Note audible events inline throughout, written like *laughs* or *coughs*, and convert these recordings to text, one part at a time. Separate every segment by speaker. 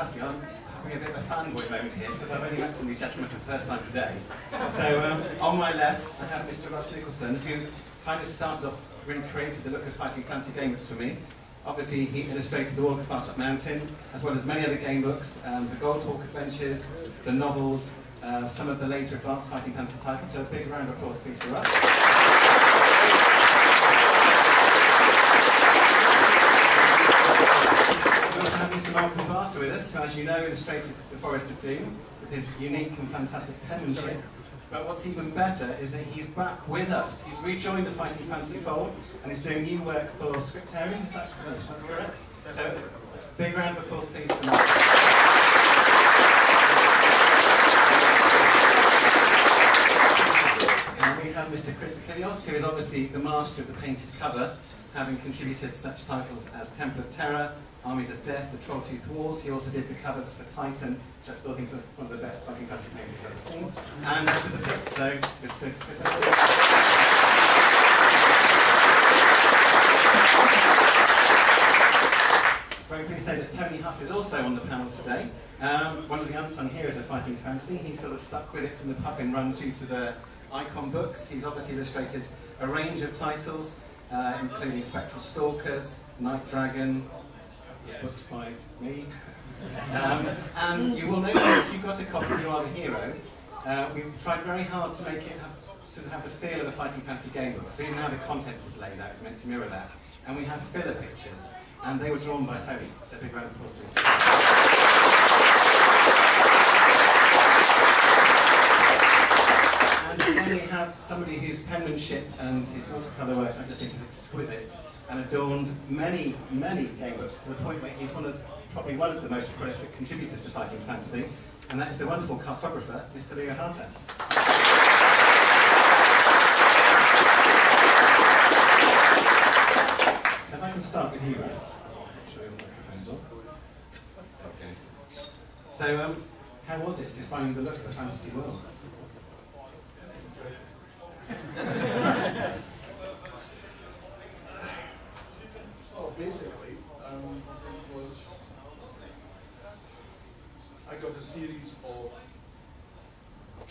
Speaker 1: fantastic. I'm having a bit of a fanboy moment here because I've only met some of these gentlemen for the first time today. So um, on my left, I have Mr. Russ Nicholson, who kind of started off, really created the look of Fighting Fantasy game books for me. Obviously, he illustrated The Warlock of Firetop Mountain, as well as many other game books, um, the Gold Hawk Adventures, the novels, uh, some of the later advanced Fighting Fantasy titles. So a big round of applause, please, for Russ. Malcolm With us, who, as you know, illustrated The Forest of Doom with his unique and fantastic penmanship. But what's even better is that he's back with us. He's rejoined the Fighting Fantasy fold and is doing new work for Scriptarium. Is that correct? That's correct. So, big round of applause, please, for. And we have Mr. Chris Achilleos, who is obviously the master of the painted cover, having contributed such titles as Temple of Terror, Armies of Death, The Trolltooth Wars. He also did the covers for Titan, which I still think is one of the best fighting country paintings I've ever seen, and To the Pit. So, Mr. Very pleased to say that Tony Hough is also on the panel today. Um, one of the unsung heroes of Fighting Fantasy. He sort of stuck with it from the Puffin run through to the Icon books. He's obviously illustrated a range of titles, uh, including Spectral Stalkers, Night Dragon, books by me. *laughs* Um, and you will notice if you've got a copy You Are the Hero, uh, we've tried very hard to make it have, to have the feel of a Fighting Fantasy game book. So even how the content is laid out is meant to mirror that. And we have filler pictures, and they were drawn by Tony. So big round of applause, please. And then we have somebody whose penmanship and his watercolour work I just think is exquisite and adorned many, many game books to the point where he's one of probably one of the most prolific contributors to Fighting Fantasy, and that is the wonderful cartographer, Mr. Leo Hartas. So if I can start with you, Russ. Show your microphone's on. Okay. So, um, how was it defining the look of the fantasy world? *laughs*
Speaker 2: Well, basically, um, it was. I got a series of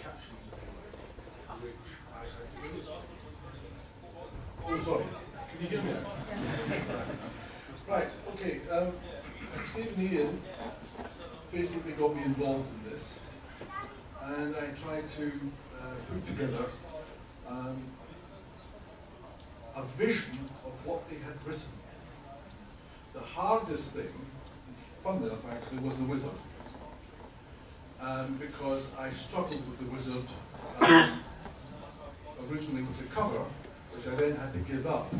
Speaker 2: captions, if you like, which I had to illustrate. Oh, sorry. Can you hear me? right. Okay. Um, Stephen Ian basically got me involved in this, and I tried to uh, put together um, a vision of what they had written. The hardest thing, fun enough actually, was the wizard. Um, because I struggled with the wizard um, originally with the cover, which I then had to give up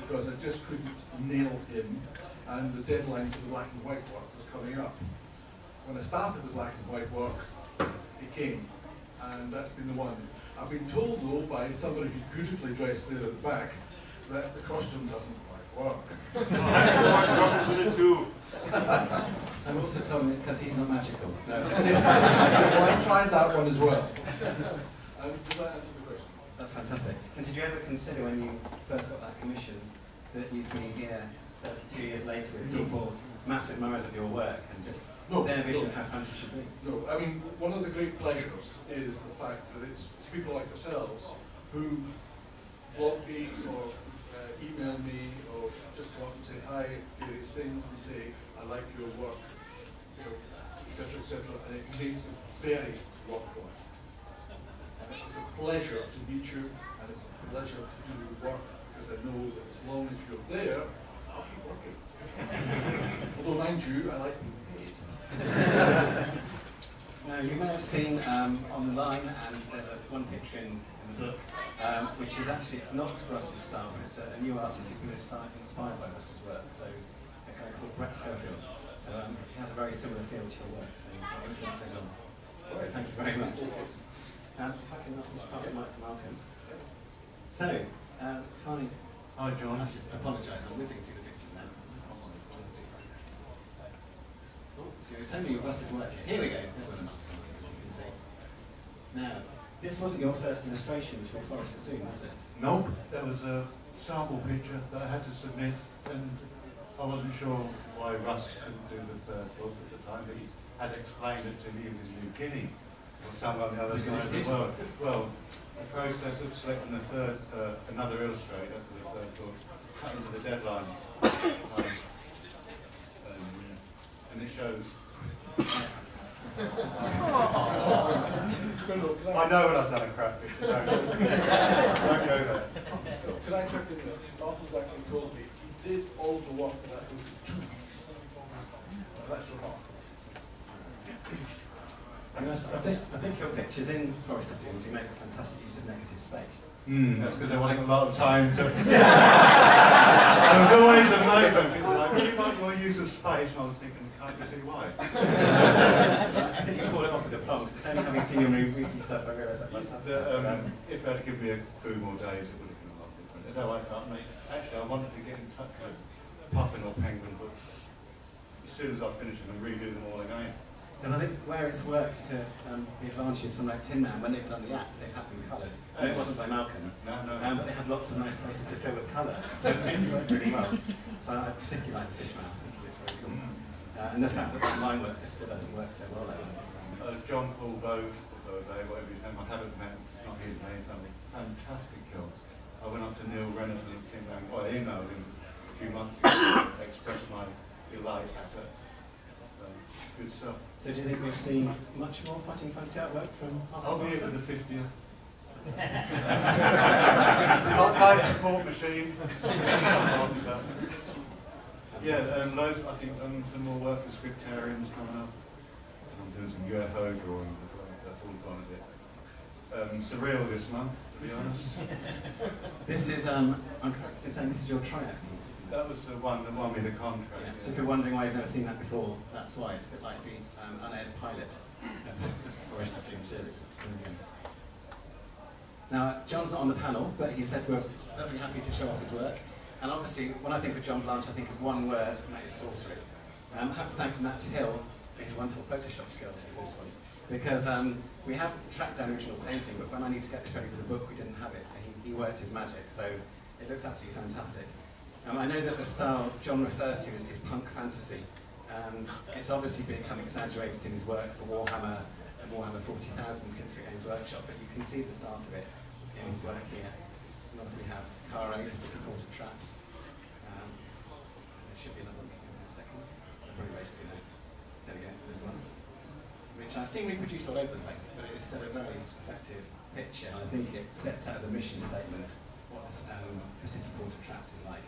Speaker 2: because I just couldn't nail him, and the deadline for the black and white work was coming up. When I started the black and white work, it came, and that's been the one. I've been told though by somebody who's beautifully dressed there at the back that the costume doesn't quite work.
Speaker 3: with it too.
Speaker 1: I'm also told him it's because he's not magical. No.
Speaker 2: well, I tried that one as well. Um, does that answer the question?
Speaker 1: That's fantastic. And did you ever consider when you first got that commission that you'd be here 32 years later with
Speaker 2: No.
Speaker 1: people, massive admirers of your work, and just
Speaker 2: No,
Speaker 1: their vision
Speaker 2: no.
Speaker 1: of how fantasy should be?
Speaker 2: No, I mean, one of the great pleasures is the fact that it's, it's people like yourselves who blog me or uh, email me or just come up and say hi, various things, and say, I like your work, you know, et cetera, et cetera, and it makes it very worthwhile. And it's a pleasure to meet you, and it's a pleasure to do your work, because I know that as long as you're there, I'll keep working. *laughs* Although, mind you, I like being paid. *laughs*
Speaker 1: Now, you may have seen um, online, and there's a, one picture in, the book, um, which is actually, it's not Russ's style, but it's a, a new artist who's been inspired, by Russ's work, so a guy called Brett Schofield. So um, has a very similar feel to your work, so I'll influence those on. So thank you very much. Um, if I can ask to pass the mic to Malcolm. So, uh, fine.
Speaker 3: Hi, John.
Speaker 1: I should apologise, I'm whizzing through the pictures now. Oh, so it's only Russ's work. Here we go, there's one of Malcolm's, as you can see. Now, this wasn't your first illustration for Forest of Doom, was it?
Speaker 3: No, that was a sample picture that I had to submit, and I wasn't sure why Russ couldn't do the third book at the time, but he has explained it to me he in New Guinea or somewhere on the other
Speaker 1: Is it
Speaker 3: side of the world. Well, the process of selecting the third, uh, another illustrator for the third book, cut into the deadline. Um, um, and it shows. *laughs*
Speaker 2: No, no, can
Speaker 3: I
Speaker 2: I,
Speaker 3: know when I've done a crap picture. Don't, don't go there.
Speaker 2: can I check in there? Martin's actually told me he did all the work for that book in two weeks. Now, that's remarkable.
Speaker 1: I, mean, I, I think, I think your pictures in Forest of Doom do make a fantastic use of negative space.
Speaker 3: Mm, that's because there wasn't a lot of time to. *laughs* I was always annoyed when people were like, "What do you want your use of space?" And I was thinking, can't you see why? *laughs*
Speaker 1: I think you called it off with the prompts. It's only having seen your re- recent stuff I realised that myself.
Speaker 3: The, um, if they'd given me a few more days, it would have been a lot different. That's how I felt. Mate. Actually, I wanted to get in touch with Puffin or Penguin books as soon as I finish them and redo them all again.
Speaker 1: Because I think where it's worked to um, the advantage of something like Tin Man, when they've done the app, they've had them coloured. And it wasn't by Malcolm.
Speaker 3: No, no.
Speaker 1: Um, but they had lots of nice places to fill with colour, *laughs* so it worked really well. So I particularly like the fish man, I think it's very cool. Uh, and the fact that the line work still doesn't work so well like that. So,
Speaker 3: Uh, John Paul Bode, or Bode, whatever his name, I haven't met him, it's not his name, he's done a fantastic job. I went up to Neil Rennison and Tim Lang, well, I emailed him a few months ago to *coughs* express my delight at it. So, good stuff.
Speaker 1: so do you think we'll see much more Fighting Fantasy artwork from
Speaker 3: I'll be here for the 50th. Hot life support machine. *laughs* yeah, um, loads, I think um, some more work for scriptarians coming up. And I'm doing some UFO well, that's all gone a bit. Um, surreal this month, to be honest. *laughs*
Speaker 1: This is, um, I'm correct in saying this is your piece, isn't it?
Speaker 3: That was the one, the one with the contract.
Speaker 1: Yeah. So if you're wondering why you've never seen that before, that's why. It's a bit like the um, unaired pilot *laughs* of of Doom series. There we go. Now, John's not on the panel, but he said we're perfectly happy to show off his work. And obviously, when I think of John Blanche, I think of one word, and that is sorcery. Um, I have to thank Matt Hill for his wonderful Photoshop skills for this one. Because um, we have tracked down original painting, but when I need to get this ready for the book, we didn't have it, so he, he worked his magic. So it looks absolutely fantastic. Um, I know that the style John refers to is, is punk fantasy, and it's obviously become exaggerated in his work for Warhammer and Warhammer 40,000 since the Games Workshop, but you can see the start of it in his work here. And obviously we have The City of Traps. Um, there should be another one in a second. Race through. There we go, there's one. Which I've seen reproduced all over the place, but it's still a very effective picture. I think it sets out as a mission statement what um, the City of Traps is like.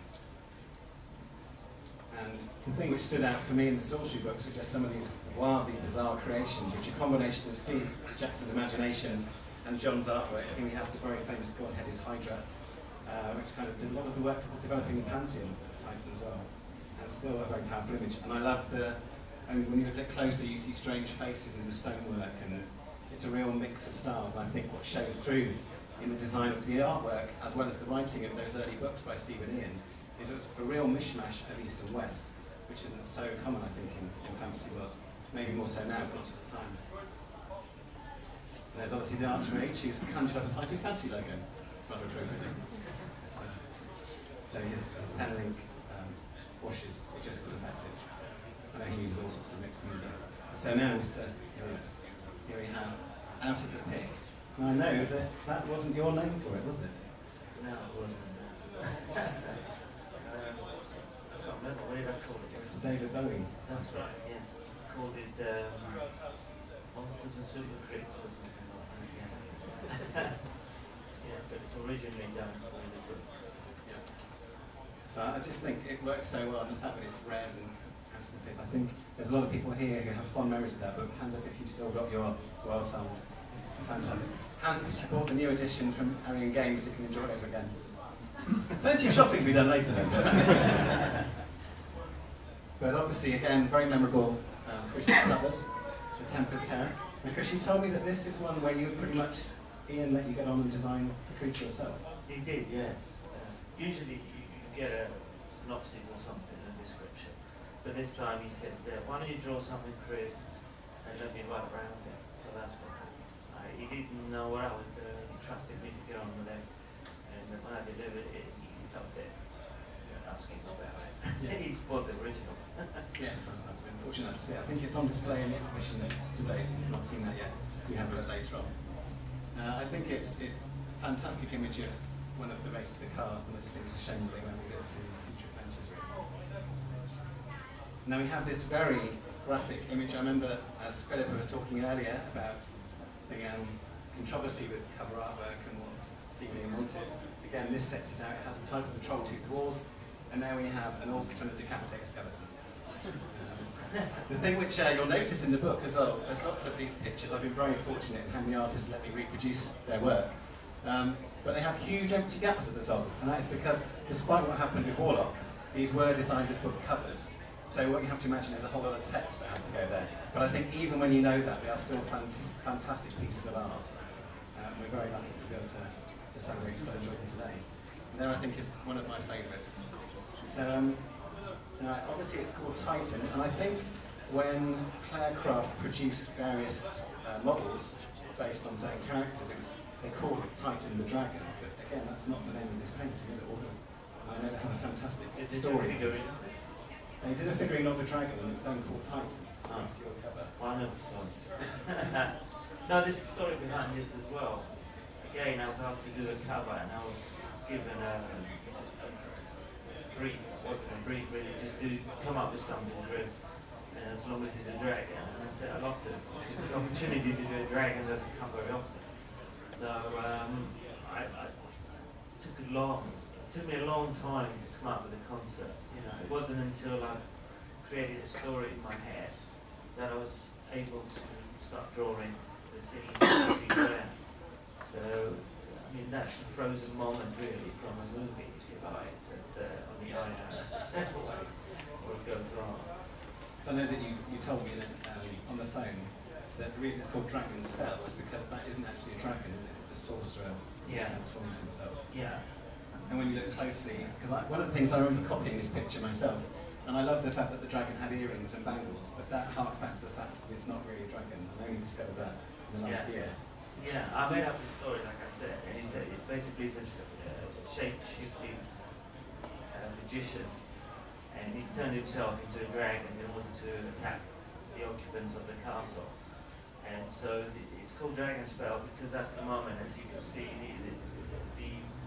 Speaker 1: And the thing which stood out for me in the sorcery books were just some of these wildly bizarre creations, which are a combination of Steve Jackson's imagination and John's artwork. I think we have the very famous god-headed Hydra, uh, which kind of did a lot of the work for developing the pantheon of Titan as well. And still a very powerful image. And I love the, I mean, when you look closer, you see strange faces in the stonework, and it's a real mix of styles. And I think what shows through in the design of the artwork, as well as the writing of those early books by Stephen Ian, is it was a real mishmash of East and West, which isn't so common, I think, in, in fantasy world. Maybe more so now, but not at the time. And there's obviously the Archmage, who's conjured up a Fighting Fantasy logo, rather appropriately. So, his, his pen link um, washes are just as effective. I know he uses all sorts of mixed media. So now, Mr. Achilleos, here we have Out of the Pit. And I know that that wasn't your name for it, was it?
Speaker 4: No, it wasn't. um, *laughs* I can't remember what did I call
Speaker 1: It
Speaker 4: it.
Speaker 1: was the David Bowie.
Speaker 4: That's right, yeah. Called it um, Monsters and Super Crits or something like that. Yeah. *laughs* yeah, but it's originally done for the.
Speaker 1: So I just think it works so well, and the fact that it's read and of the pit. I think there's a lot of people here who have fond memories of that book. Hands up if you've still got your well thumbed. Fantastic. Hands up if you bought the new edition from Arion Games, you can enjoy it again. Plenty of shopping to be done later then. *laughs* but obviously, again, very memorable um, Christmas covers for of Terror. And you told me that this is one where you pretty much, Ian let you get on and design the creature yourself.
Speaker 4: He did, yes. Uh, usually get a synopsis or something, a description. But this time he said, why don't you draw something, Chris, and let me write around it. So that's what happened. I, he didn't know what I was doing. He trusted me to get on with it. And when I delivered it, he loved it. Asking about it.
Speaker 1: Yeah. *laughs*
Speaker 4: He's bought the original. *laughs*
Speaker 1: Yes, I've been fortunate enough to see it. I think it's on display in the exhibition today, so if you've not seen that yet, do have a look later on. Uh, I think it's a fantastic image of one of the race of the cars, and I just think it's a shame that they won't be listed in future adventures. Really. Now we have this very graphic image. I remember as Philippa was talking earlier about the um, controversy with cover artwork and what Stephen wanted. Again, this sets it out. It had the title of the Trolltooth Wars, and now we have an orc trying to decapitate a skeleton. The thing which uh, you'll notice in the book as well, there's lots of these pictures. I've been very fortunate having the artists let me reproduce their work. Um, but they have huge empty gaps at the top, and that is because, despite what happened with Warlock, these were designed as book covers. So what you have to imagine is a whole lot of text that has to go there. But I think even when you know that, they are still fantas- fantastic pieces of art. Um, we're very lucky to be able to, to celebrate Stone Jordan today. And there I think is one of my favourites. So um, now, obviously it's called Titan, and I think when Clarecraft produced various uh, models based on certain characters, was, they called Titan the Dragon, but again, that's not the name of this painting, is it? Although I know it has a fantastic
Speaker 4: Did you
Speaker 1: story.
Speaker 4: figure it?
Speaker 1: They did a figurine of the dragon, and it's then called Titan, next to your cover.
Speaker 4: Of some. *laughs* no, there's a story behind this as well. Again, I was asked to do a cover, and I was given a just a, a brief. Wasn't a brief, really. Just do come up with something, Chris. And uh, as long as it's a dragon, and I said I'd love to. It's an opportunity to do a dragon doesn't come very often. So um, I, I took a long, it took me a long time to come up with a concept. Know, it wasn't until I created a story in my head that I was able to start drawing the scene, the scene there. So, I mean, that's the frozen moment really from a movie, if you like, that uh, on the where *laughs* it goes on.
Speaker 1: So I know that you, you told me that um, on the phone that the reason it's called Dragon Spell is because that isn't actually a dragon, is it? It's a sorcerer who
Speaker 4: Yeah.
Speaker 1: transforms himself.
Speaker 4: Yeah,
Speaker 1: And when you look closely, because one of the things I remember copying this picture myself, and I love the fact that the dragon had earrings and bangles, but that harks back to the fact that it's not really a dragon. I only discovered that in the last
Speaker 4: Yeah.
Speaker 1: year.
Speaker 4: yeah. I made up the story, like I said, and he said it basically is a uh, shape-shifting uh, magician, and he's turned himself into a dragon in order to attack the occupants of the castle. And so it's called Dragon Spell because that's the moment, as you can see, the,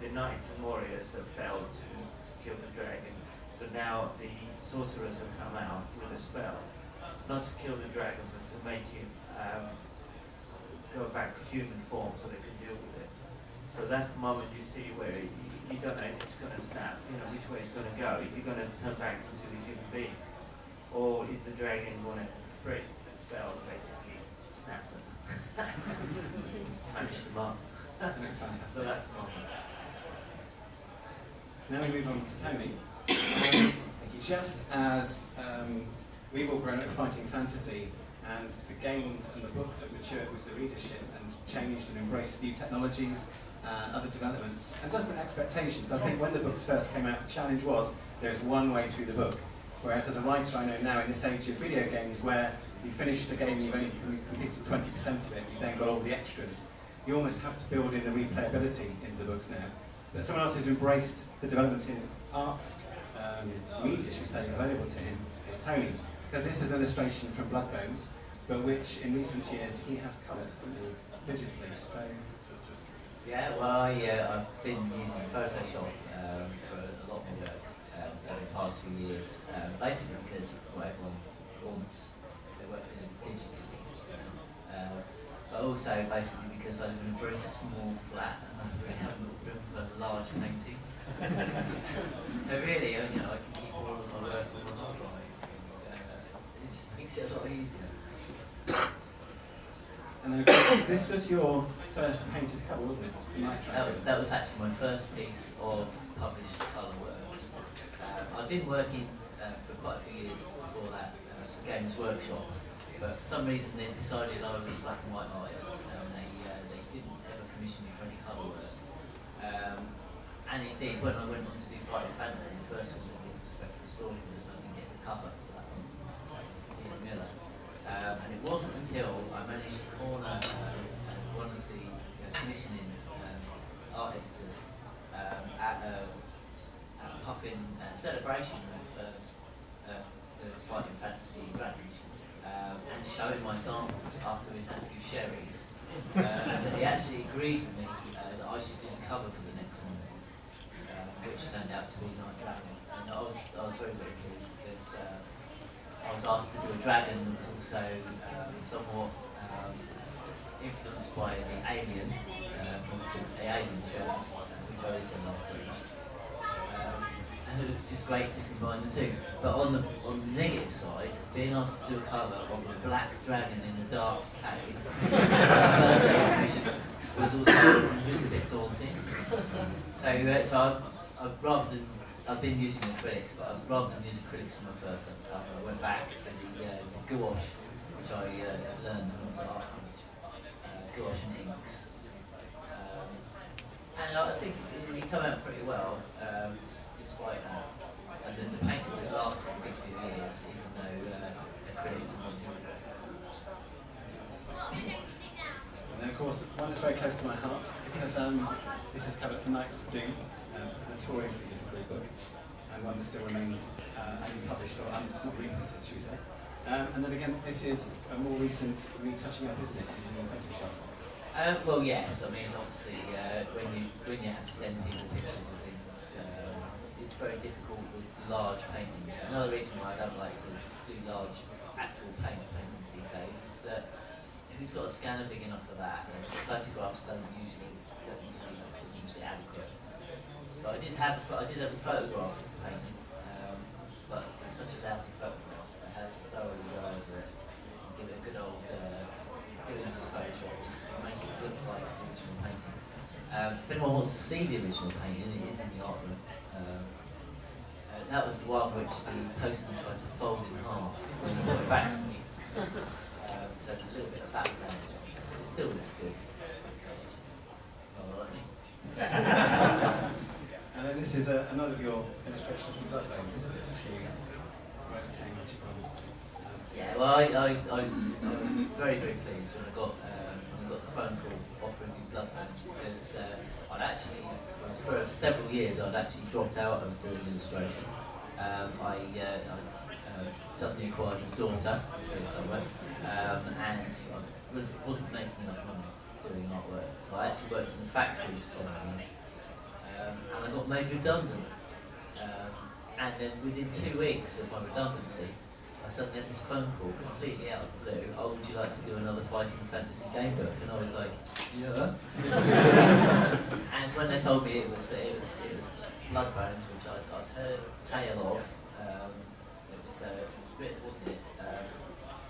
Speaker 4: the, knights and warriors have failed to, to kill the dragon. So now the sorcerers have come out with a spell, not to kill the dragon, but to make him um, go back to human form so they can deal with it. So that's the moment you see where you, you don't know if it's going to snap, you know, which way it's going to go. Is he going to turn back into a human being? Or is the dragon going to break the spell, basically snap them? *laughs* Punish them up.
Speaker 1: That looks fantastic.
Speaker 4: So that's the moment.
Speaker 1: Now we move on to Tony. And just as um, we've all grown up fighting fantasy, and the games and the books have matured with the readership and changed and embraced new technologies and other developments and different expectations. I think when the books first came out, the challenge was there's one way through the book. Whereas as a writer, I know now in this age of video games where you finish the game you've only com- completed 20% of it, you've then got all the extras. You almost have to build in the replayability into the books now. But someone else who's embraced the development in art, um, media, should say, available to him, is Tony. Because this is an illustration from Bloodbones, but which in recent years he has coloured digitally. So
Speaker 5: Yeah, well, I, uh, I've been using Photoshop um, for a lot of work um, over the past few years, um, basically because what everyone wants, they work digitally. Uh, but also basically because I live in a very small flat and I really haven't large paintings. *laughs* so really, you know, I can keep all of my work on my hard drive. And, uh, it just makes it a lot easier.
Speaker 1: And then this was your first painted cover, wasn't it?
Speaker 5: That was, that was actually my first piece of published colour work. Um, I've been working uh, for quite a few years before that uh, for Games Workshop, but for some reason they decided I was a black and white artist and they, uh, they didn't ever commission me for any colour work. Um, and indeed, when I went on to do Fighting Fantasy, the first one that did Spectral because I didn't get the cover for that one. That Ian Miller. Um, and it wasn't until I managed to corner um, one of the you know, commissioning um, art editors um, at, a, at a puffin uh, celebration of uh, uh, the Fighting Fantasy range um, and showing my samples after we'd had a few sherries. Uh, that he actually agreed with me uh, that I should do the cover for the next one, uh, which turned out to be Night Dragon. And I was, I was very, very pleased because uh, I was asked to do a dragon that was also um, somewhat um, influenced by the Alien, uh, from the, Aliens film, which I also love very much. Um, and it was just great to combine the two. But on the on the negative side, being asked to do a cover of a black dragon in a dark cave, *laughs* first exhibition, was also a little bit daunting. So, uh, so I, I, rather than I've been using acrylics, but I'd rather than use acrylics for my first cover, I went back to the, uh, the gouache, which I uh, learned when I was at art college, uh, gouache and inks. Um, and I think it, it come out pretty well, um, that. And then the painting has lasted a good few years, even though uh, acrylics are not doing it.
Speaker 1: And then, of course, one that's very close to my heart because um, this is cover for Knights of Doom, um, a notoriously difficult book, and one that still remains uh, unpublished or un- not reprinted, should we say. Um, and then again, this is a more recent retouching up, isn't it, using Photoshop?
Speaker 5: Um, well, yes. I mean, obviously, uh, when you when you have to send people pictures of things, um, it's very difficult with large paintings. Another reason why I don't like to do large actual paint paintings these days is that if who's got a scanner big enough for that? And the photographs don't usually don't usually usually adequate. So I did have I did have a photograph of the painting, um, but it's such a lousy photograph. I had to thoroughly go over it and give it a good old. Uh, give it Photoshop just to make it look like the original painting. Um, if anyone wants to see the original painting, it is in the art room. That was the one which the postman tried to fold in half when he brought it back to me. Um, so there's a little bit of that damage on it. It still looks good. Well. *laughs*
Speaker 1: And then this is uh, another of your illustrations from Bloodbones, isn't it? Actually, right, the same magic one.
Speaker 5: Yeah, well, I, I, I, I was very, very pleased when I got um, when I got the phone call offering me Bloodbones because uh, I'd actually, several years, I'd actually dropped out of doing illustration. Um, I, uh, I um, suddenly acquired a daughter, here somewhere, um, and I wasn't making enough money doing artwork. So I actually worked in a factory for seven years, um, and I got made redundant. Um, and then within two weeks of my redundancy, I suddenly had this phone call completely out of the blue. Oh, would you like to do another fighting fantasy game book? And I was like, yeah. *laughs* and when they told me it was it was it was Bloodbones, which I'd, I'd heard tale of. Um, it was uh, it was written, wasn't it? Um,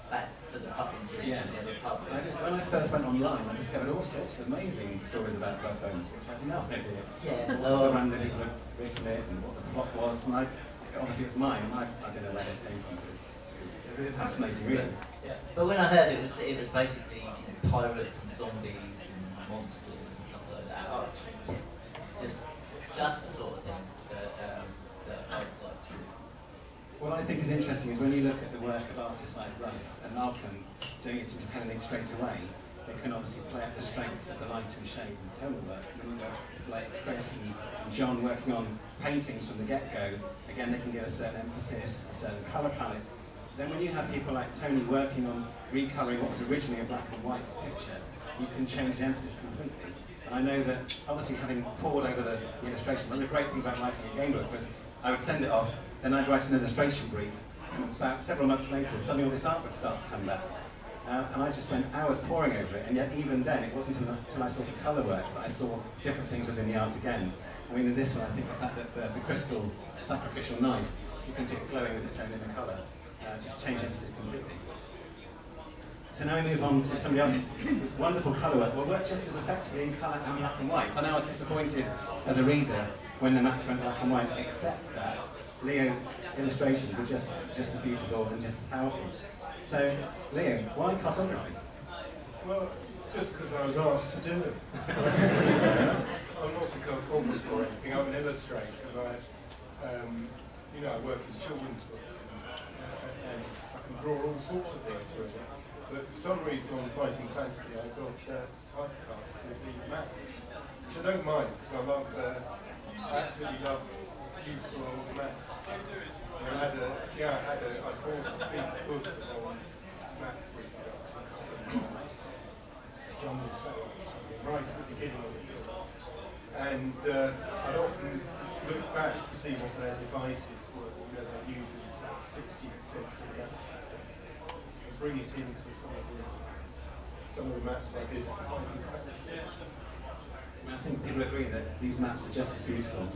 Speaker 5: back for the Puffin series
Speaker 1: Yes.
Speaker 5: published.
Speaker 1: when I first went online, I discovered all sorts of amazing stories about Bloodbones, which I had no idea.
Speaker 5: Yeah,
Speaker 1: All sorts of random people had written it and what the plot was, and I, obviously it was mine, and I, I don't know where it came from, but it was, it was really fascinating reading.
Speaker 5: Yeah. But when I heard it was it was basically you pirates and zombies and monsters and stuff like that. I was thinking, this is just just the sort of thing that um, that I would like to.
Speaker 1: What I think is interesting is when you look at the work of artists like Russ and Malcolm doing it pen and straight away, they can obviously play up the strengths of the light and shade and tonal work. When you've got like Chris and John working on paintings from the get-go, again they can get a certain emphasis, a certain colour palette. Then when you have people like Tony working on recolouring what was originally a black and white picture, you can change the emphasis completely. And I know that obviously having pored over the, the illustration, one of the great things about writing a game book was I would send it off, then I'd write an illustration brief, and about several months later, suddenly all this art would start to come back. Uh, and I just spent hours poring over it, and yet even then, it wasn't until, until I saw the colour work that I saw different things within the art again. I mean, in this one, I think the fact that the, the crystal sacrificial knife, you can see it glowing with its own inner colour, uh, just changed emphasis completely. So now we move on to somebody else whose wonderful colour work. Well, worked just as effectively in colour and black and white. I know I was disappointed as a reader when the maps went black and white, except that Leo's illustrations were just, just as beautiful and just as powerful. So, Leo, why cartography?
Speaker 2: Well, it's just because I was asked to do it. *laughs* I'm not a cartographer or anything, I'm an illustrator, I, um, you know, I work in children's books, and, uh, and I can draw all sorts of things really. But for some reason on Fighting Fantasy, I got uh, typecast with the maps, which I don't mind, because I love, uh, I absolutely love beautiful old maps. And I had a, yeah, I
Speaker 6: had a, I bought a big book on map reproduction, jumble sales, right at the beginning of it all. And uh, I'd often look back to see what their devices were, you know, they're using sort of 16th century maps and bring it into some of the, some of the maps I did.
Speaker 1: I think people agree that these maps are just as beautiful.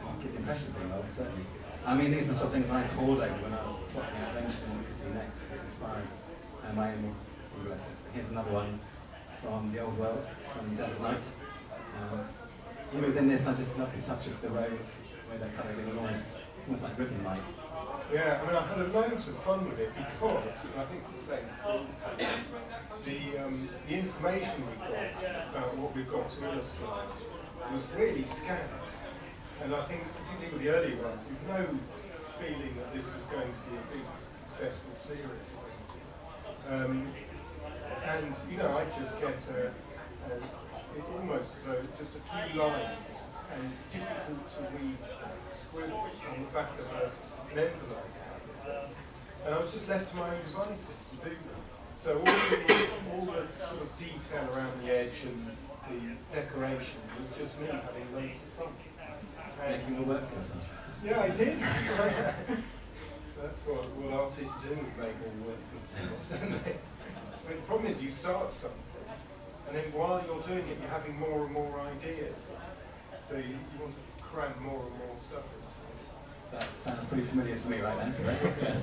Speaker 1: I get the impression being old, certainly. I mean, these are the sort of things I pored over when I was plotting out and what we could do next. It inspired uh, my own efforts. But here's another one from the old world, from Dead Night. Um, even within this, I just love the touch of the roads, where they're coloured in almost, almost like ribbon-like.
Speaker 6: Yeah, I mean, I had loads of fun with it because, I think it's the same the, um, the information we got about what we've got to illustrate was really scant. And I think, particularly with the earlier ones, there's no feeling that this was going to be a big, successful series. Um, and, you know, I just get a, a almost as though just a few lines and difficult to read scribble on the back of a, an envelope. And I was just left to my own devices to do that. So all the, all the sort of detail around the edge and the decoration was just me having loads of fun. And-
Speaker 1: Making all work for yourself.
Speaker 6: yeah, I did. *laughs* That's what, what artists do, make all work for themselves, don't they? But the problem is you start something, and then while you're doing it, you're having more and more ideas. So you, you want to cram more and more stuff.
Speaker 1: That sounds pretty familiar to me right now today. *laughs*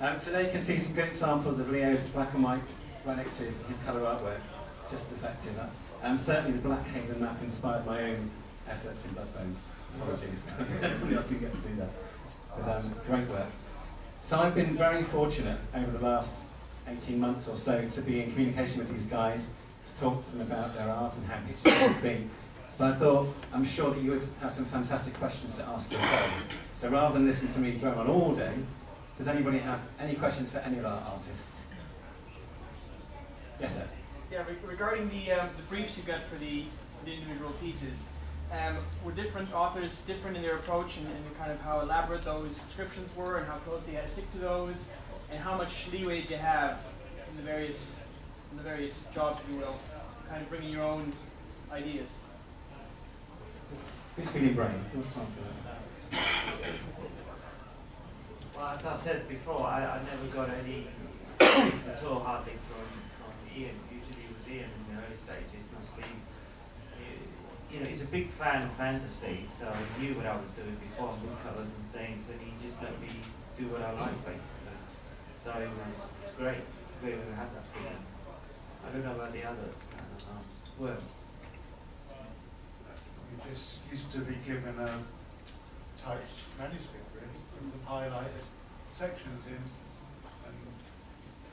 Speaker 1: Um, today you can see some good examples of Leo's black and white right next to his, his colour artwork, just effective. Um, certainly the Black Haven map inspired my own efforts in Blood Bones. Apologies, somebody else didn't get to do that. But um, great work. So I've been very fortunate over the last 18 months or so to be in communication with these guys, to talk to them about their art and how pictures come to be. So I thought, I'm sure that you would have some fantastic questions to ask yourselves. So rather than listen to me drone on all day, does anybody have any questions for any of our artists? Yes, sir.
Speaker 7: Yeah, re- regarding the, um, the briefs you got for the, for the individual pieces, um, were different authors different in their approach and, and kind of how elaborate those descriptions were and how closely they had to stick to those, and how much leeway did you have in the various, in the various jobs, if you will, kind of bringing your own ideas?
Speaker 1: Who's feeling brave? Who wants to answer that?
Speaker 4: Well, as I said before, I, I never got any *coughs* at all hardly from, from Ian. Usually it was Ian in the early stages, not Steve. He- You know, he's a big fan of fantasy, so he knew what I was doing before, mood colours and things, and he just let me do what I like, basically. So it was, it was great to be able to have that freedom. I don't know about the others. I don't know.
Speaker 3: We just used to be given a typed manuscript, really, with the highlighted sections in, and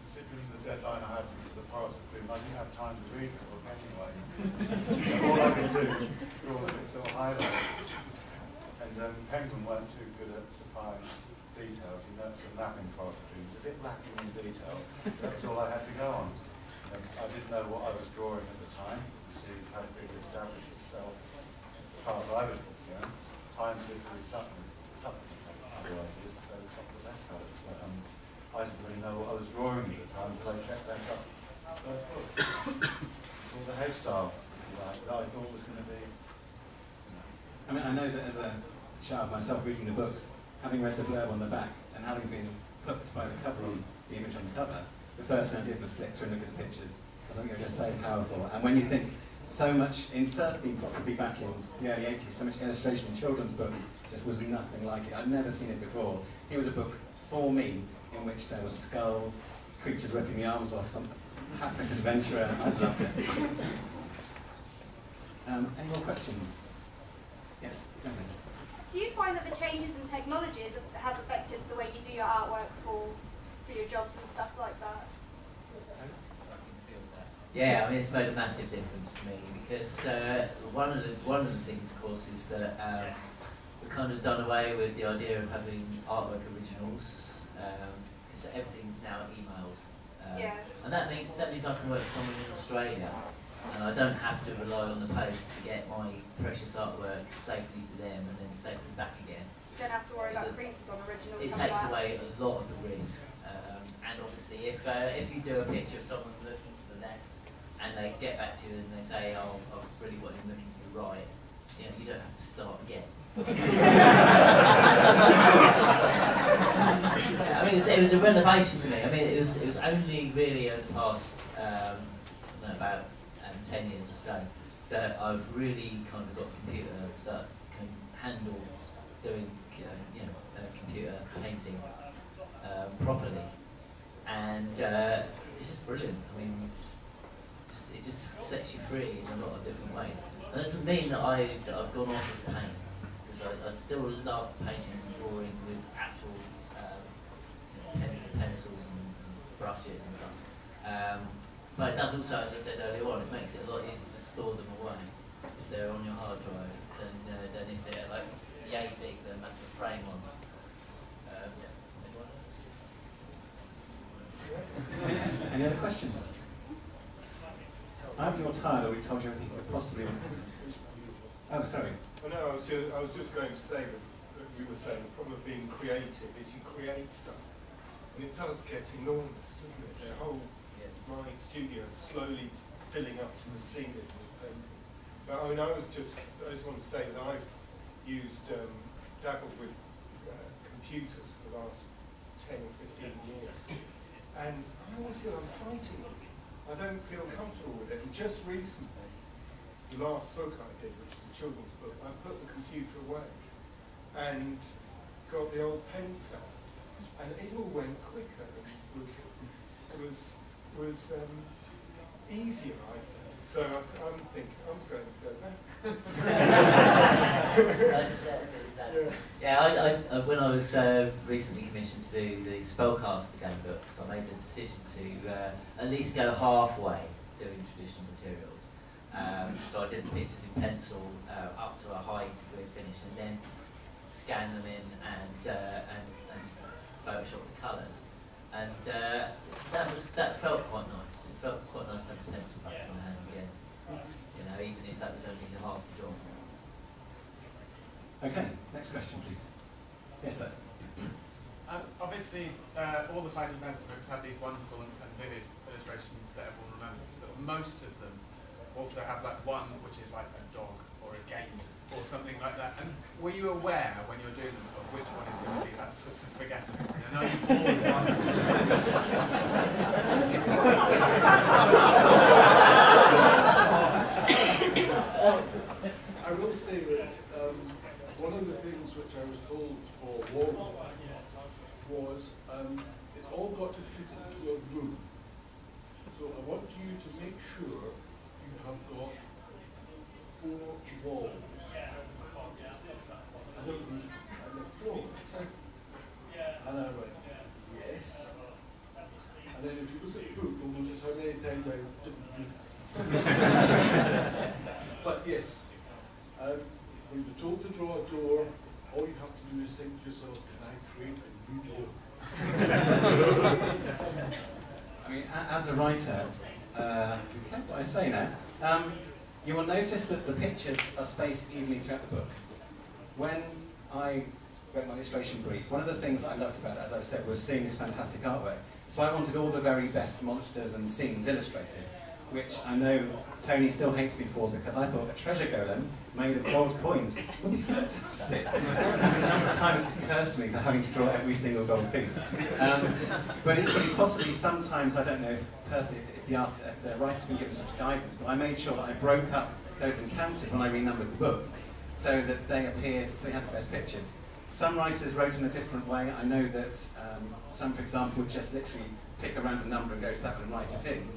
Speaker 3: considering the deadline I had for the Forest of Doom, I didn't have time to read the book anyway. So *laughs* all I could do was draw the sort of highlights. And um, Penguin weren't too good at supplying details, you know, some mapping Forest of Doom was a bit lacking in detail. That's all I had to go on. Didn't know what I was drawing at the time, the series hadn't really established itself as far as I was concerned, times literally something, something otherwise is, so it's not the best. But um, I didn't really know what I was drawing at the time until I checked that up. First. *coughs* All the hairstyle, like, that I thought was going to be.
Speaker 1: I mean, I know that as a child myself reading the books, having read the blurb on the back and having been hooked by the cover on the image on the cover, the first thing I did was flick through and look at the pictures I think they're just so powerful. And when you think so much, in certainly possibly back in the early 80s, so much illustration in children's books just was nothing like it. I'd never seen it before. Here was a book for me in which there were skulls, creatures ripping the arms off, some hapless adventurer. I loved it. Um, any more questions? Yes.
Speaker 8: Do you find that the changes in technologies have affected the way you do your artwork for, for your jobs and stuff like that?
Speaker 5: Yeah, I mean, it's made a massive difference to me because uh, one of the one of the things, of course, is that um, we've kind of done away with the idea of having artwork originals because everything's now emailed, um,
Speaker 8: Yeah.
Speaker 5: and that means that means I can work with someone in Australia, and I don't have to rely on the post to get my precious artwork safely to them and then safely back again.
Speaker 8: You don't have to worry about creases on originals.
Speaker 5: It takes away a lot of the risk. Um, and obviously, if uh, if you do a picture of someone looking to the left, and they get back to you and they say, "Oh, I really him looking to the right," you know, you don't have to start again. I mean, it was, it was a renovation to me. I mean, it was it was only really over the past um, about um, ten years or so that I've really kind of got a computer that can handle doing you know, you know uh, computer painting um, properly, and uh, it's just brilliant. I mean, it just sets you free in a lot of different ways. That doesn't mean that I that I've gone off of paint because I, I still love painting and drawing with actual um, pens and pencils and, brushes and stuff. Um, but it does also, as I said earlier on, it makes it a lot easier to store them away if they're on your hard drive than, uh, than if they're like yay big, the massive frame on. Um. Anyone else?
Speaker 1: Any other questions? Either you're tired or we told you everything could possibly Oh, sorry.
Speaker 6: Well, no, I was just, I was just going to say that, you were saying the problem of being creative is you create stuff, and it does get enormous, doesn't it? The whole my studio slowly filling up to the ceiling with painting. But I mean, I was just, I just want to say that I've used, um, dabbled with uh, computers for the last 10 or 15 years, and I always feel I'm fighting it. I don't feel comfortable with it. And just recently, the last book I did, which is a children's book, I put the computer away and got the old pens out, and it all went quicker and was was was um, easier, I think. So I'm thinking I'm going to go back. *laughs*
Speaker 5: Uh.
Speaker 6: Yeah.
Speaker 5: I, I, I, when I was uh, recently commissioned to do the Spellcaster game books, I made the decision to uh, at least go halfway doing traditional materials. Um, so I did the pictures in pencil uh, up to a high degree of finish, and then scan them in and uh, and, and Photoshop the colours. And uh, that was that felt quite nice. It felt quite nice to have a pencil back in my hand again. You know, even if that was only half the job.
Speaker 1: Okay, next question, please. Yes, sir.
Speaker 9: Um, obviously, uh, all the Fighting Pencil books have these wonderful and, and vivid illustrations that everyone remembers, but most of them also have like one which is like a dog or a gate or something like that. And were you aware when you're doing them of which one is going to be that sort of forgetting? I know you all one. *laughs*
Speaker 2: I will say that um, one of the things which I was told for Warren was um, it all got to fit into a room. So I want you to make sure you have got four walls and a roof and a floor. And I went, yes. And then if you look at the book, notice how many times I didn't do *laughs* But yes, told to draw a door, all you have to do is think to yourself, can I create a new door? *laughs*
Speaker 1: I mean, as a writer, uh, what I say now, um, you will notice that the pictures are spaced evenly throughout the book. When I wrote my illustration brief, one of the things I loved about it, as I've said, was seeing this fantastic artwork. So I wanted all the very best monsters and scenes illustrated, which I know Tony still hates me for because I thought a treasure golem made of gold coins would be fantastic. I the number of times it's cursed me for having to draw every single gold piece. Um, but equally, possibly sometimes, I don't know if personally if, if the, art, if the writer's been given such guidance, but I made sure that I broke up those encounters when I renumbered the book so that they appeared, so they had the best pictures. Some writers wrote in a different way. I know that um, some, for example, would just literally pick a random number and go to that one and write it in.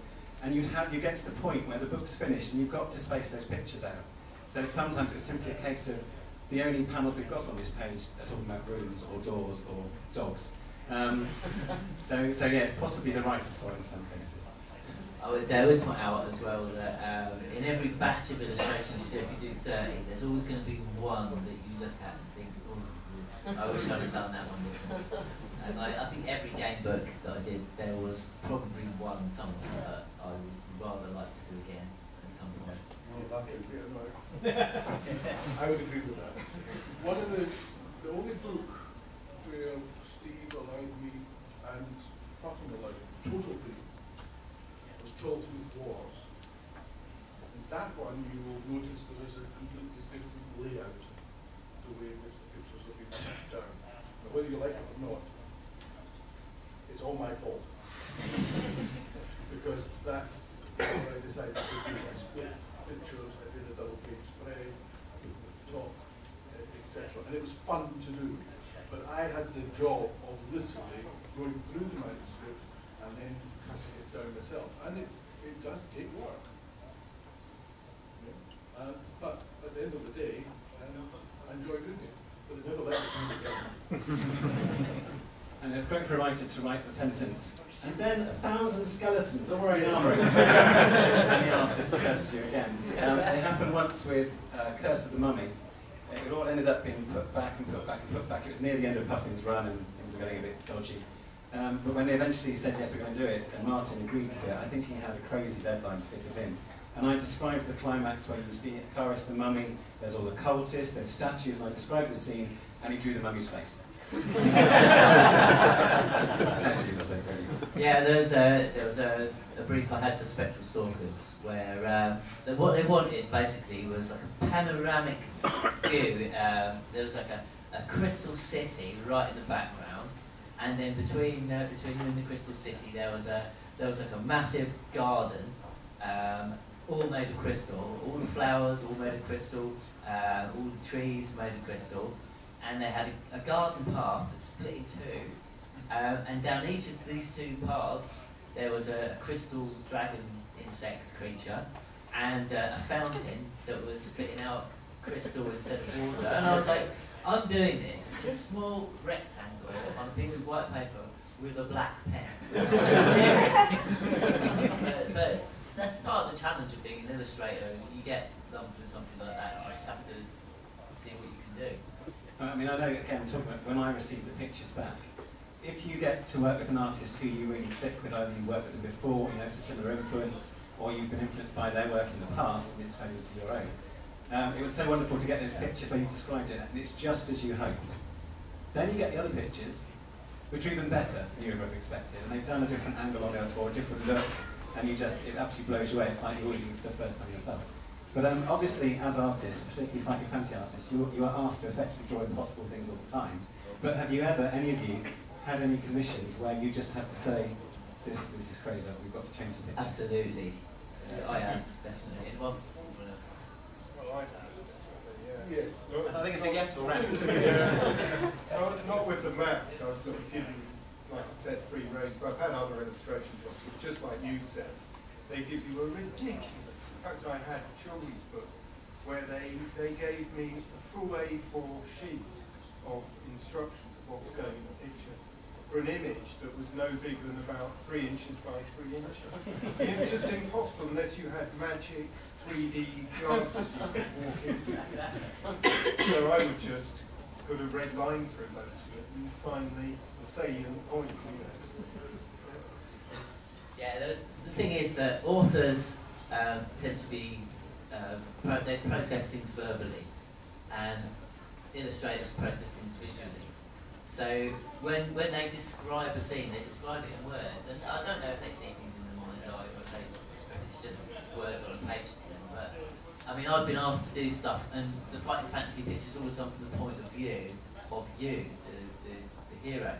Speaker 1: And you'd have, you get to the point where the book's finished and you've got to space those pictures out. So sometimes it's simply a case of the only panels we've got on this page are talking about rooms or doors or dogs. Um, *laughs* so, so yeah, it's possibly the writer's fault in some cases.
Speaker 5: I would, I would point out as well that um, in every batch of illustrations you do, if you do 30, there's always going to be one that you look at and think, oh, I wish I'd have done that one different. And I, I think every game book that I did, there was probably one somewhere that I would rather like to do again at some point. *laughs*
Speaker 2: I would agree with that. One of the the only book where Steve allowed me and Puffin allowed total freedom was Trolltooth Wars. In that one, you will notice there is a completely different layout, the way in which the pictures have been put down. Now, whether you like it or not, it's all my fault. because that, I decided to do my split pictures, I did a double page spread, I at the top, etc. And it was fun to do. But I had the job of literally going through the manuscript and then cutting it down myself. And it, it does take work. Yeah. Uh, but at the end of the day, I enjoy doing it. But they never let me do it again. *laughs*
Speaker 1: And it's great for a writer to write the sentence. And then a thousand skeletons, all
Speaker 2: Yes.
Speaker 1: armoured. *laughs* and the artist cursed you again. Um, it happened once with uh, Curse of the Mummy. It all ended up being put back and put back and put back. It was near the end of Puffin's run and things were getting a bit dodgy. Um, but when they eventually said, yes, we're going to do it, and Martin agreed to it, I think he had a crazy deadline to fit us in. And I described the climax where you see Karis the mummy, there's all the cultists, there's statues, and I described the scene, and he drew the mummy's face.
Speaker 5: Yeah, there was a there was a, a brief I had for Spectral Stalkers where um, the, what they wanted basically was like a panoramic view. Um, there was like a, a crystal city right in the background, and then between uh, between you and the crystal city there was a there was like a massive garden, um, all made of crystal. All the flowers all made of crystal. Uh, all the trees made of crystal, and they had a, a garden path that split in two. Um, and down each of these two paths, there was a, a crystal dragon insect creature and uh, a fountain that was spitting out crystal instead of water. And I was like, I'm doing this in a small rectangle on a piece of white paper with a black pen. *laughs* But, but that's part of the challenge of being an illustrator. You get lumped with something like that. You just have to see what you can do.
Speaker 1: I mean, I know, again, talking about when I receive the pictures back, if you get to work with an artist who you really click with, either you worked with them before, you know, it's a similar influence, or you've been influenced by their work in the past and it's fed into your own. Um, it was so wonderful to get those pictures where you described it, and it's just as you hoped. Then you get the other pictures, which are even better than you would have expected, and they've done a different angle on it or a different look, and you just, it absolutely blows you away. It's like you're reading for the first time yourself. But um, obviously, as artists, particularly fighting fantasy artists, you, you are asked to effectively draw impossible things all the time. But have you ever, any of you, had any commissions where you just had to say, this, this is crazy, we've got to change the picture?
Speaker 5: Absolutely. Uh, I am, definitely. And one,
Speaker 6: Well, I have, yeah.
Speaker 2: Yes.
Speaker 1: I think it's a yes or
Speaker 2: I think
Speaker 1: no.
Speaker 2: it's a yes.
Speaker 6: Yeah. No, not with the maps, I was sort of giving, like I said, free range, but I've had other illustration jobs, it's just like you said, they give you a ridiculous, in fact, I had children's book, where they, they gave me a full A4 sheet of instructions of what was going in the picture, for an image that was no bigger than about three inches by three inches. It was just impossible unless you had magic 3D glasses you could walk into. So I would just put a red line through most of it and find the, the salient point. You know.
Speaker 5: Yeah, the thing is that authors um, tend to be, pro- they process things verbally, and illustrators process things visually. So when, when they describe a scene, they describe it in words, and I don't know if they see things in the mind's eye or if, they, it's just words on a page to them. But I mean, I've been asked to do stuff, and the fighting fantasy picture's always done from the point of view of you, the, the, the hero.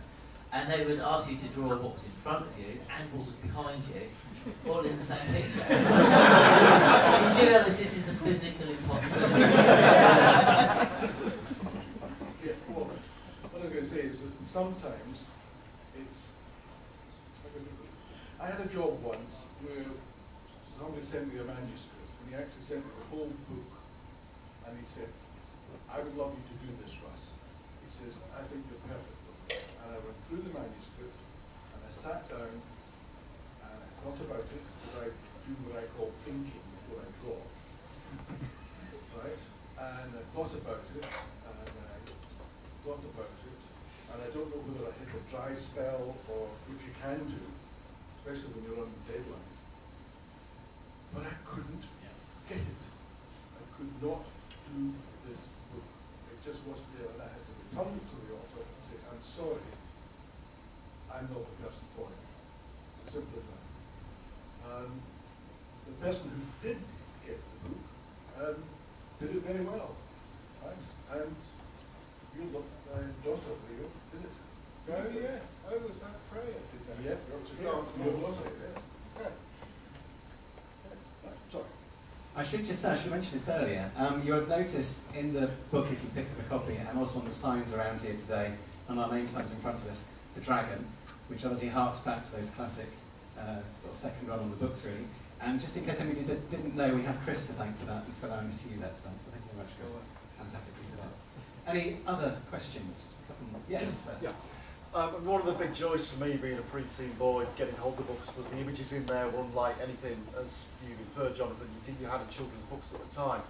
Speaker 5: And they would ask you to draw what was in front of you and what was behind you, all in the same picture. you do realize this is a physical impossibility.
Speaker 2: Yeah, well, what I'm going to say is that sometimes it's. I had a job once where somebody sent me a manuscript, and he actually sent me the whole book, and he said, "I would love you to do this, Russ." He says, "I think you're perfect for it." And I went through the manuscript, and I sat down, and I thought about it, because I do what I call thinking before I draw. *laughs* Right? And I thought about it, and I thought about it, and I don't know whether I hit a dry spell or which you can do, especially when you're on deadline. But I couldn't get it. I could not do this book. It just wasn't there, and I had to come to the author and say, I'm sorry, I'm not the person for you. It's as simple as that. Um, the person who did get the book um, did it very well. Right? And your uh, daughter, Leo, did it.
Speaker 6: Oh, yes. Oh, was that Freya did that?
Speaker 2: Yeah,
Speaker 6: That was
Speaker 2: Freya.
Speaker 6: Dark
Speaker 2: Your
Speaker 6: Lord,
Speaker 2: daughter,
Speaker 6: wasn't it?
Speaker 2: yes.
Speaker 6: Yeah.
Speaker 2: Right, sorry.
Speaker 1: I should just say, I should mention this earlier. Um, you have noticed in the book, if you picked up a copy, and also on the signs around here today, and our name signs in front of us, the dragon, which obviously harks back to those classic uh, sort of second run on the books, really. And just in case anybody did, didn't know, we have Chris to thank for that and for allowing us to use that stuff. So thank you very much, Chris. Fantastic piece of art. Any other questions? Yes.
Speaker 10: Yeah. Um, one of the big joys for me being a preteen boy, getting hold of the books, was the images in there were unlike anything, as you inferred, Jonathan, you, did, you had in children's books at the time.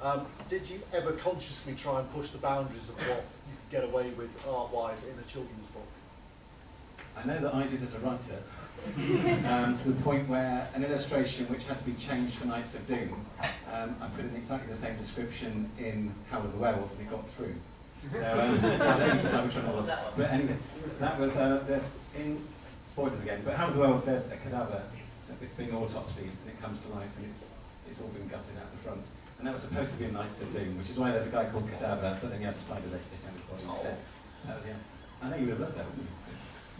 Speaker 10: Um, did you ever consciously try and push the boundaries of what you could get away with art-wise in a children's book?
Speaker 1: I know that I did as a writer, um, to the point where an illustration which had to be changed for Knights of Doom, um, I put in exactly the same description in Howl of the Werewolf and it got through. So um, I don't decide which one it was. But anyway, that was, uh, there's, in, spoilers again, but Howl of the Werewolf, there's a cadaver, it's being autopsied and it comes to life and it's, it's all been gutted out the front. And that was supposed to be in Knights of Doom, which is why there's a guy called Cadaver, but then he has spider legs sticking out his body instead. So that was, yeah. I know you would have loved that, wouldn't you?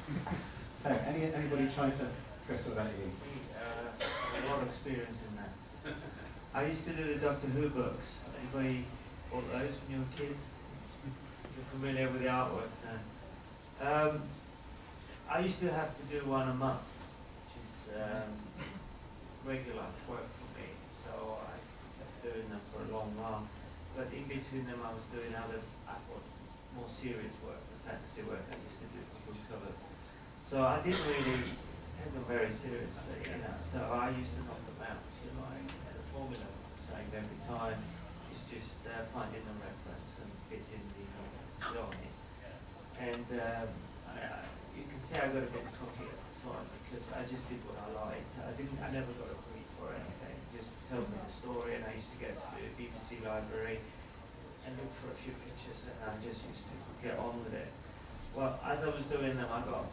Speaker 1: *laughs* So, any, anybody trying to, Chris, what about you?
Speaker 4: Uh, I have a lot of experience in that. I used to do the Doctor Who books. Anybody bought those when you were kids? You're familiar with the artworks then. Um, I used to have to do one a month, which is um, regular work for me. So I kept doing them for a long while. But in between them, I was doing other, I thought, more serious work, fantasy work I used to do book covers. So I didn't really take them very seriously, you know. So I used to knock them out, you know. And the formula was the same every time. It's just uh, finding the reference and fitting the drawing. And um, I, I, you can see I got a bit cocky at the time because I just did what I liked. I didn't. I never got a brief or anything. Just told me the story, and I used to go to the BBC library and look for a few pictures, and I just used to get on with it. Well, as I was doing them, I got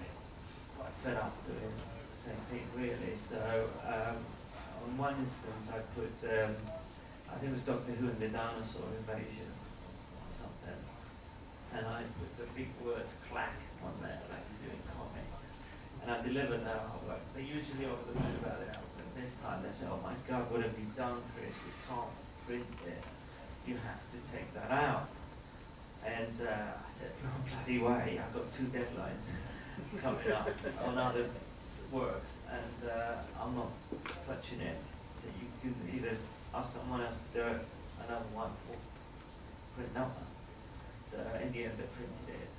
Speaker 4: quite fed up doing the same thing, really. So, um, on one instance, I put, um, I think it was Doctor Who and the Dinosaur Invasion or something, and I put the big word clack on there, like you do in comics, and I delivered that artwork. They usually over the moon about it, but this time they say, oh my God, what have you done, Chris? We can't print this. You have to take that out. And uh, I said, no bloody way, I've got two deadlines *laughs* coming up on other works, and uh, I'm not touching it. So you can either ask someone else to do it, another one, or print another one. So in the end, they printed it.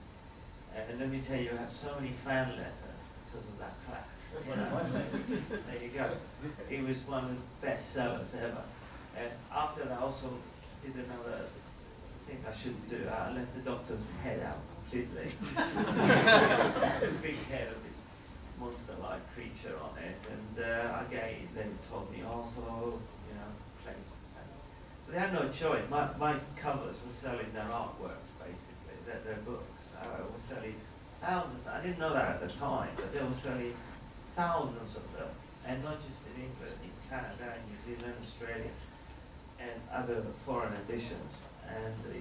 Speaker 4: And let me tell you, I have so many fan letters because of that clash. You know, there you go. It was one of the best sellers ever. And after that, also did another thing I shouldn't do. I left the doctor's head out completely. *laughs* big head of a monster-like creature on it. And uh, again, they told me also, you know, plays but they had no choice. My, my covers were selling their artworks, basically, their, their books. I was selling thousands. I didn't know that at the time, but they were selling thousands of them, and not just in England, in Canada, New Zealand, Australia, and other foreign editions. And uh,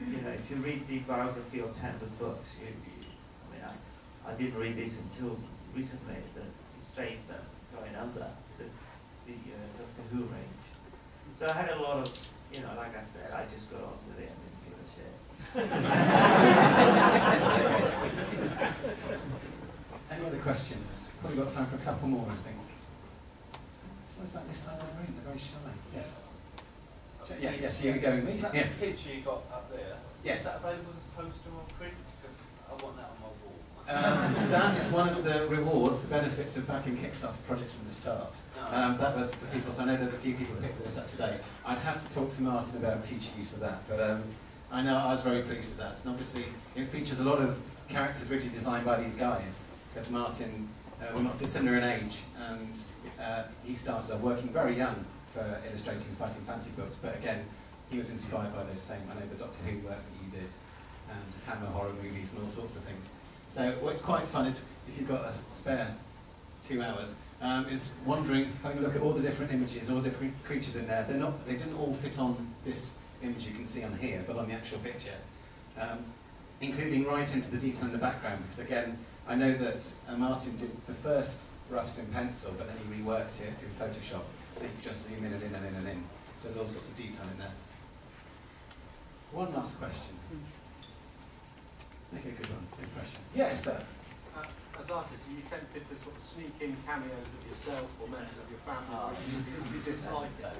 Speaker 4: you know, if you read the biography of Tandem books, you, you I mean, I, I didn't read this until recently that he saved them going under the, the uh, Doctor Who range. So I had a lot of, you know, like I said, I just got on with it and didn't give a shit. *laughs*
Speaker 1: Any other questions? Probably got time for a couple more, I think. What's about this side of the room? They're very shy. Yes. Yeah, yes, you're going with me.
Speaker 11: That
Speaker 1: Yes.
Speaker 11: picture you got up there,
Speaker 1: Yes.
Speaker 11: is that available as a poster or print? 'Cause I want that on my wall.
Speaker 1: Um, that is one of the rewards, the benefits of backing Kickstarter projects from the start. Um, that was for people, so I know there's a few people who picked this up today. I'd have to talk to Martin about future use of that, but um, I know I was very pleased with that. And obviously, it features a lot of characters really designed by these guys, because Martin, uh, we're not dissimilar in age, and uh, he started off working very young for illustrating fighting fantasy books, but again, he was inspired by those same, I know the Doctor Who work that you did. and Hammer horror movies and all sorts of things. So what's quite fun is if you've got a spare two hours, um, is wandering, having a look at all the different images, all the different creatures in there. They're not, they didn't all fit on this image you can see on here, but on the actual picture. Um, including right into the detail in the background, because again, I know that uh, Martin did the first roughs in pencil, but then he reworked it in Photoshop, so you can just zoom in and in and in and in. So there's all sorts of detail in there. One last question. Make a good one, impression. Yes, sir.
Speaker 12: Uh, as artists, are you tempted to sort of sneak in cameos of yourself or members of your family?
Speaker 5: Oh.
Speaker 12: or you, you dislike that?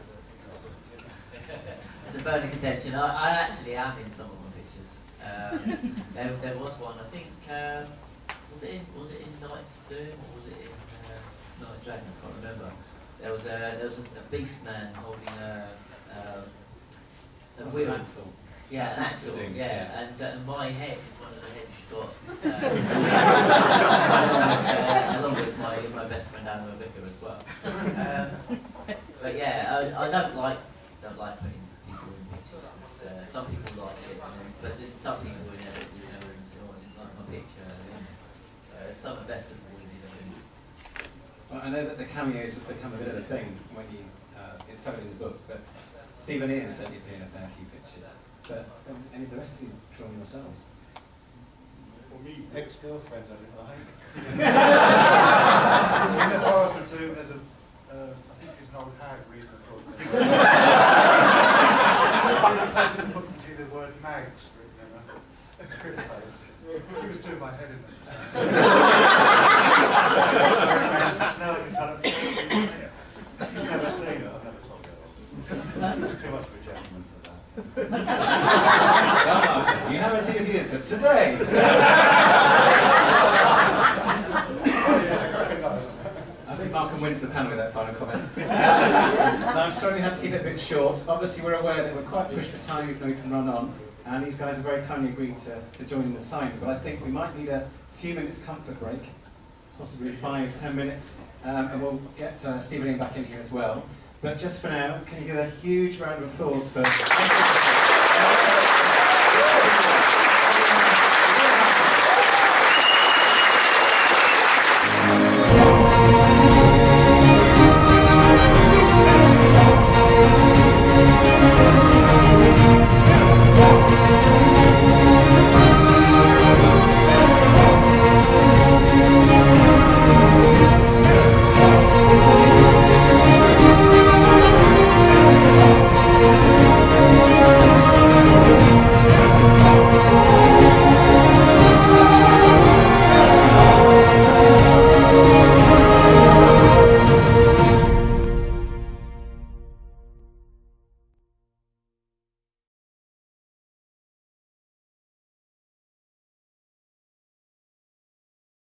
Speaker 5: It's a bone of contention. I, I actually am in some of my pictures. Um, *laughs* there, there was one. I think um, was it in was it in Knights of Doom or was it in uh, Night Dragon? I can't remember. There was a there was a, a beast man holding a, um, a wheel.
Speaker 1: an axle.
Speaker 5: Yeah,
Speaker 1: That's
Speaker 5: an
Speaker 1: Knights
Speaker 5: axle. Yeah,
Speaker 1: yeah.
Speaker 5: and uh, my head is one of the heads he's got. *laughs* Uh, *laughs* along with my my best friend Anna Vicker as well. Um, but yeah, I, I don't like don't like putting people in pictures because uh, some people like it, and then, but then some people will never will never say, "Oh, I didn't like my picture." Uh, some are best of all you know.
Speaker 1: Well, I know that the cameos have become a bit of a thing when you, uh, it's covered in the book, but Stephen Ian certainly appeared in a fair few pictures. But um, any of the rest of you drawn yourselves?
Speaker 2: For me,
Speaker 3: ex-girlfriend I didn't like. *laughs*
Speaker 2: in the Forest of Doom, there's a, uh, I think it's an old hag reading the book. When you open the word mags written in a script page. He was doing my head in it. *laughs*
Speaker 3: now I can tell it. You've never seen it, I've never told you. Too much of a gentleman
Speaker 1: Martin, you haven't seen it but today! I think Malcolm wins the panel with that final comment. now, I'm sorry we had to keep it a bit short. Obviously, we're aware that we're quite pushed for time, even though we can run on. And these guys have very kindly agreed to, to join in the sign. But I think we might need a few minutes comfort break, possibly five, ten minutes. Um, and we'll get uh, Stephen back in here as well. But just for now, can you give a huge round of applause for...